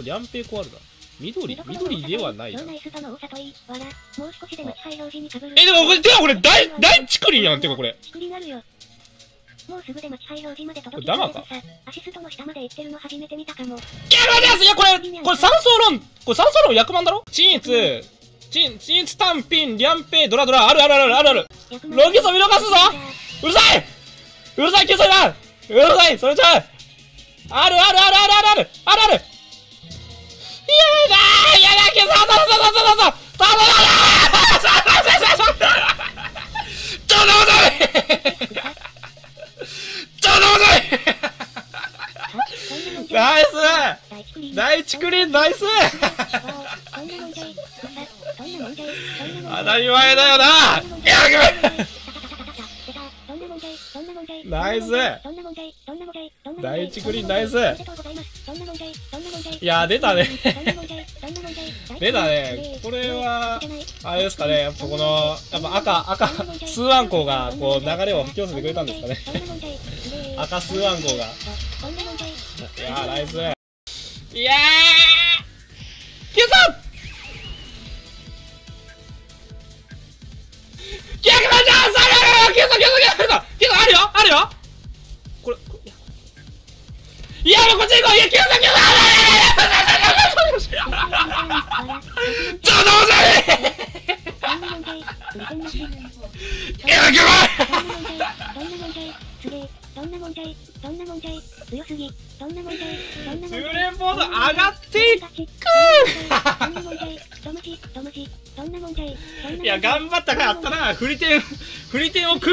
これリャンペイコあるな。緑緑ではないな。えでもこれてかこれ大大竹林やんてかこれ。もうすぐで待ち配表示まで届きそうでさアシストの下まで行ってるの初めて見たかも。いや待っていやこれこれ三層論これ三層論役満だろ？チンツチンチンツ単品リャンペイドラドラあるあるあるあるある役ロギソ見逃すぞうるさいうるさいキューソイだうるさいそれじゃああるあるあるあるあるあるあるあるナイス第一クリーンナイス当たり前だよなナイス第一クリーンナイスいや 出たね。出たね。これはあれですかね。やっぱこのやっぱ赤赤数アンコウがこう流れを引き寄せてくれたんですかね。赤数アンコウが。いやナイス。いやー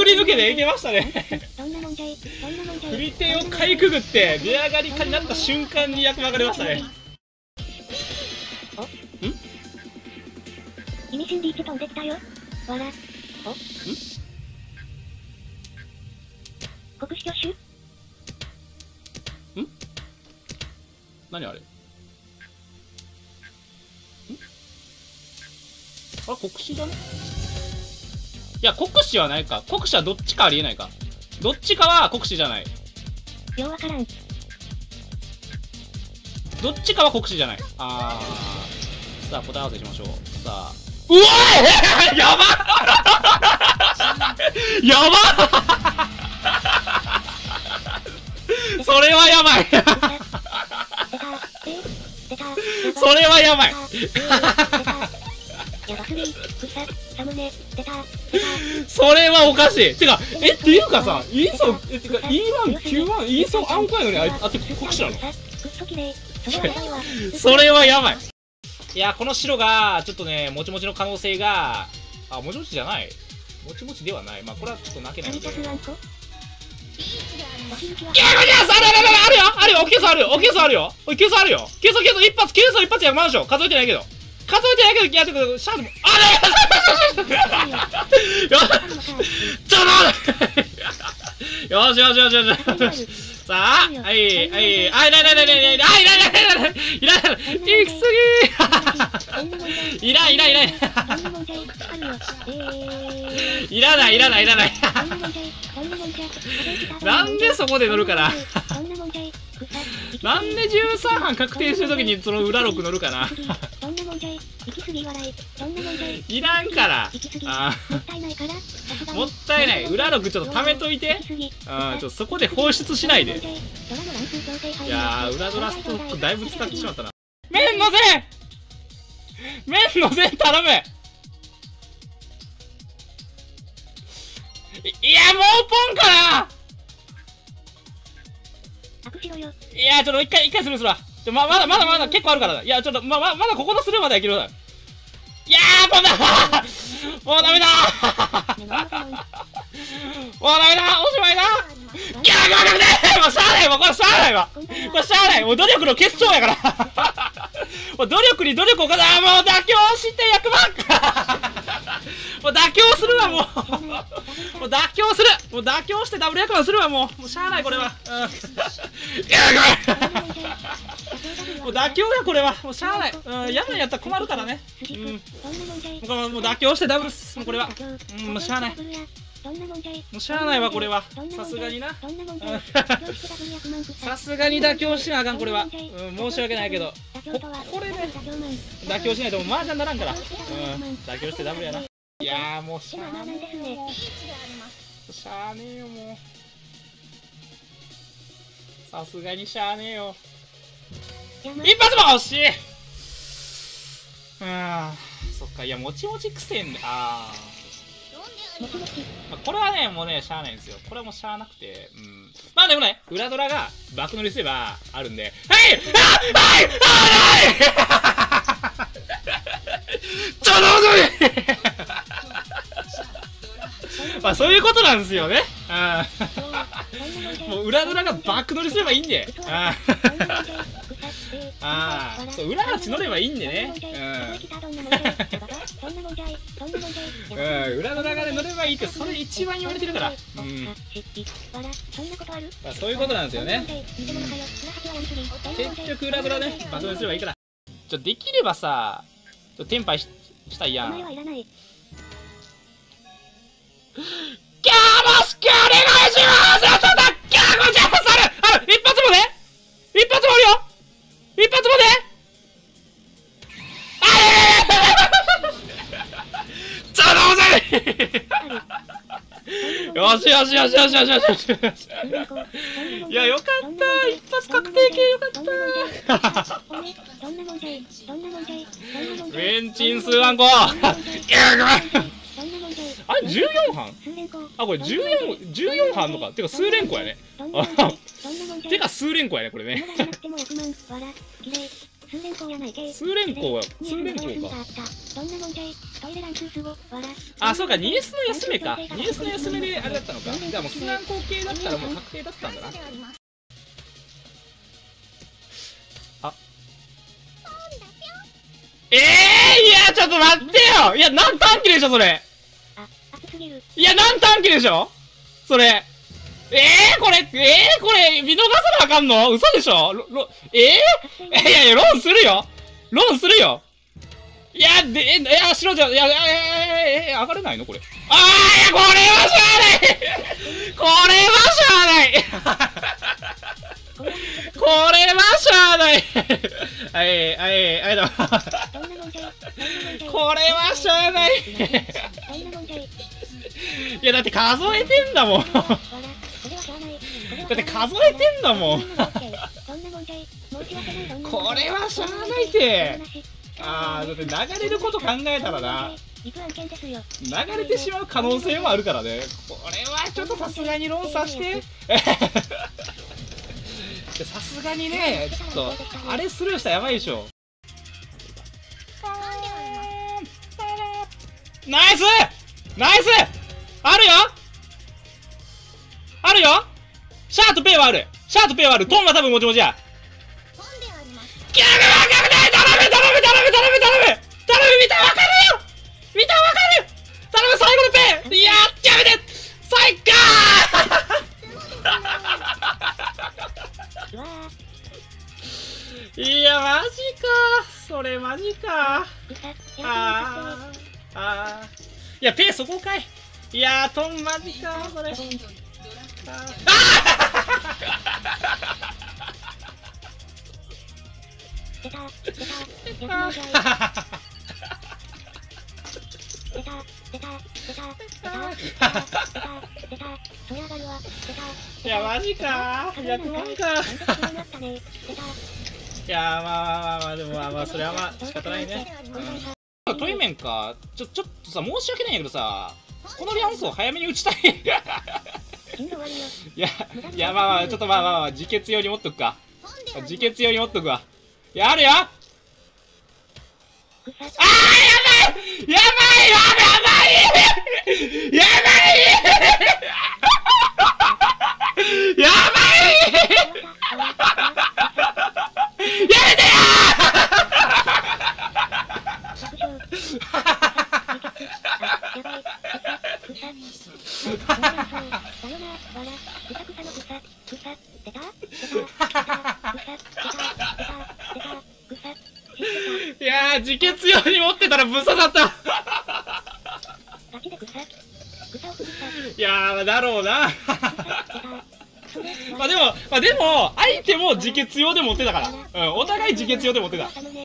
ぐり抜けていけましたね。振り点をかいくぐって出上がりかになった瞬間に役分かれましたね。意味深リーチ飛んできたよわらおん国士挙手何あれんあ国士じゃねいや国士はないか。国士はどっちかありえないか。どっちかは国士じゃない。ようわからん。どっちかは国士じゃない。あー。さあ答え合わせしましょう。さあ。うわーやば やば それはやばい。それはやばいやばすぎ草サムネ出た出た。それはおかしい。てかえっていうかさイーソえてか E1Q1 イーソアンコやのにあいあって国士なの？それはやばいわそれはやばい。いやこの白がちょっとねもちもちの可能性があもちもちじゃない。もちもちではない。まあこれはちょっと泣けないん何でと不安とおひるきはいやこれあるあるあるあるよあるよおケースあるよおケースあるよおいケースあるよケースケース一発ケース一発やマンション数えてないけど数えてないけどいやちょっとシャーでもあれよちょっと待ってよしよしよしよしさあはいはいあいらないいらないいらないいらないいらないいないいない行き過ぎいらんいいらんそんないいらないいらないいらないなんでそこで乗るからなんで13班確定してる時にその裏6乗るかな？いらんから。あもったいない裏6ちょっと貯めといて。あちょっとそこで放出しないで。いやー裏ドラストだいぶ使ってしまったな。麺のせ麺のせ頼む！いやもうポンかな！しろよ。いやちょっと一回一回スルーするわ。ちょままだまだまだ結構あるから。ないやちょっとまままだここのスルーまではいけるわ。いやーもうだ。もうダメだ。もうダメだ。おしまいだ。いやーごめんなさいもうしゃあないもうこれしゃあないわこれしゃあないもう努力の結晶やからもう努力に努力をかざもう妥協して役満妥協してダブル役満するわもう。もうしゃあないこれは。うん。いやごめん。もう妥協やこれは。もうしゃあない。うんやるんやったら困るからね。うん。もうもう妥協してダブルっす。もうこれは。うんもうしゃあない。もうしゃあないわこれは。さすがにな。さすがに妥協しなあかんこれは、うん、申し訳ないけど。ここれね妥協しないともう麻雀ならんから。うん。妥協してダブルやな。いやーもうしゃあねえよもうしゃあねえよもう。さすがにしゃあねえよ。山一発も惜しい。うんそっか。いやもちもちくせんであまあ、これはね、もうね、しゃあないんですよ。これはもうしゃあなくて、うん。まあでもね、裏ドラが爆乗りすればあるんで、はい！あはい！あはい！ちょっと待ってまあそういうことなんですよね。もう裏ドラが爆乗りすればいいんで。あーあ ーそう裏が乗ればいいんでね。うん。うん、裏ドラがね乗ればいいって、それ一番言われてるから。うん。まあそういうことなんですよね。結局裏ドラね、爆乗りすればいいから。ちょ、できればさ、ちょテンパイししたいやん。よろしくお願いしますやったったギージャパサルあ、一発もね。一発もあるよ。一発もね。あえちょっとざいよしよしよしよしよしよしいや、よかった。一発確定系よかった。メンチン数万個いや、め14班？あこれ 14, 十四班とか？てか数連呼やね。あてか数連呼やねこれね。数連行や数連行やか。あそうか 2S の休めか。2S の休めであれだったのか。じゃあもう数連行系だったらもう確定だったんだな。ええー、いやちょっと待ってよ。いや何短期でしょそれ？すぎるいや何短期でしょ？それ。えー、これえー、これ見逃さなあかんの？嘘でしょ？ロロえー、いやいやローンするよ。ローンするよ。いや、で、え、いや、白じゃ、いや、いや、いや、いや、いや、上がれないの？これ。あー、いや、これはしゃあない。これはしゃあない。これはしゃあない。はい、はい、はい、どう。もこれはしゃあないいいや、だって数えてんだもん。だって数えてんだもん。これはしゃあないって。あー、だって流れること考えたらな、流れてしまう可能性もあるからね。これはちょっとさすがにローンさして。さすがにね、ちょっと、あれスルーしたらやばいでしょ。ナイスナイスあるよ。あるよ。シャーとペイはある。シャーとペイはある。トンは多分もちもちや。ギャグわかんない頼む頼む頼む頼む頼む頼む。見たらわかるよ。見たらわかる頼む最後のペイ。いやーやめて最高。いやマジか。それマジか。あー。あー。いやペイそこかいいやー、とんまじかそれ。あいや、マジかー !100 万かーいやー、まあまあまあまあ、でもまあまあ、それはまあ、仕方ないね。トイメンか。ちょ、ちょっとさ、申し訳ないんやけどさ、このリャンスを早めに打ちたい。いやいやまあまあちょっとまあまあまあ自決用に持っとくか。自決用に持っとくわ。いやあるよ。あーやばい！やばい！やばい！やばいやばいやめて削除やばいくさくさだよなわらくさくさのくさくさ出た出た出たくさ出た出た出たくさ知自決用に持ってたらぶっ刺さったたガチでくさ草を崩した。いやーだろうな。まあでもまあでも相手も自決用で持ってたから。うんお互い自決用で持ってた。